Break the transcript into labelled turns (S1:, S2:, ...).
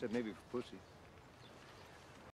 S1: Said maybe for pussy.